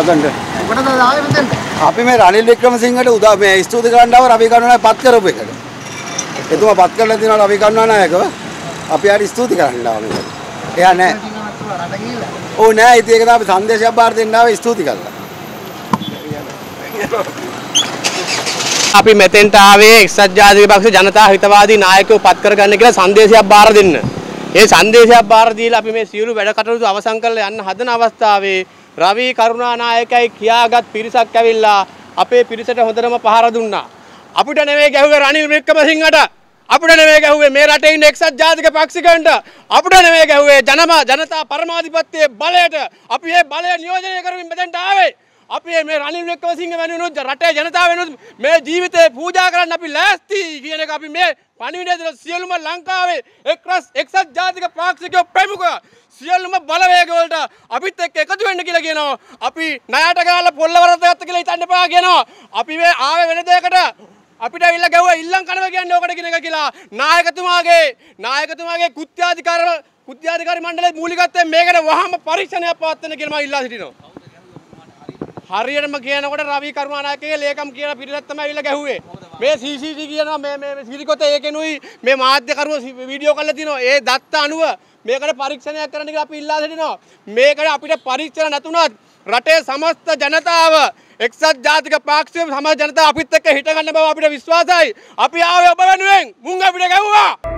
අදන්ට? අපි මේ රනිල් වික්‍රමසිංහට උදා මේ ස්තුති කරන්න ආව රවි කරුණානායක පත් කරපු එකට. එතුමා පත් කරලා තියෙනවා රවි කරුණානායකව. අපි හරි ස්තුති කරන්න ආව මේකට. එයා නෑ. රට ගිහිල්ලා. ඕ නෑ ඉතින් ඒක තමයි අපි සංදේශයක් බාර දෙන්න ආවේ ස්තුති කරලා. අපි මෙතෙන්ට ආවේ එක්සත් ජාතික පක්ෂ ජනතා හිතවාදී නායකයෝ පත් කරගන්න කියලා සංදේශයක් බාර දෙන්න. ඒ සංදේශයක් බාර දීලා අපි මේ සියලු වැඩ කටයුතු අවසන් කරලා යන්න හදන අවස්ථාවේ රවි කරුණානායකයි කියාගත් පිරිසක් ඇවිල්ලා අපේ පිරිසට හොඳටම පහර දුන්නා. අපිට නෙවෙයි ගැහුවේ රනිල් වික්‍රමසිංහට. අපිට නෙවෙයි ගැහුවේ මේ රටේ ඉන්න එක්සත් ජාතික පක්ෂිකයන්ට. අපිට නෙවෙයි ගැහුවේ ජනම ජනතා පරමාධිපත්‍යයේ බලයට. අපි මේ බලය නියෝජනය කරමින් මෙතෙන්ට ආවේ. අපි මේ රනිල් වික්‍රමසිංහ වෙනුවෙනුත් රටේ ජනතාව වෙනුත් මේ ජීවිතේ පූජා කරන්න අපි ලෑස්ති කියන එක අපි මේ පණිවිඩය දෙන සියලුම ලංකාවේ එක්රස් එක්සත් ජාතික පාක්ෂිකයෝ ප්‍රමුඛ සියලුම බලවේග වලට අපිත් එක්ක එකතු වෙන්න කියලා කියනවා. අපි ණයට ගාලා පොල්ල වරද්ද ගත්ත කියලා හිතන්න එපා කියනවා. අපි මේ ආවේ වෙන දෙයකට අපිට ඇවිල්ලා ගැහුවා ඉල්ලම් කනවා කියන්නේ ඕකට කියන එක කියලා. නායකතුමාගේ නායකතුමාගේ කෘත්‍යාධිකාර කෘත්‍යාධිකාරි මණ්ඩලයේ මූලිකත්වයෙන් මේකට වහාම පරීක්ෂණයක් පවත්වන්න කියලා මම ඉල්ලා සිටිනවා. හරියටම කියනකොට රවි කරුණානායකගේ ලේකම් කියන පිරිසක් තමයි ඇවිල්ලා ගැහුවේ. මේ CCTV කියනවා මේ මේ සිරිකොත ඒකෙනුයි මේ මාධ්‍ය කරුව වීඩියෝ කරලා තිනවා. ඒ දත්ත අනුව මේකට පරීක්ෂණයක් කරන්න කියලා අපි ඉල්ලා සිටිනවා. මේකට අපිට පරීක්ෂණ නැතුණත් රටේ සමස්ත ජනතාව එක්සත් ජාතික පාක්ෂික සමස්ත ජනතාව අපිත් එක්ක හිටගන්න බව අපිට විශ්වාසයි. අපි ආවේ ඔබ වෙනුවෙන්. මුං අපිට ගැහුවා.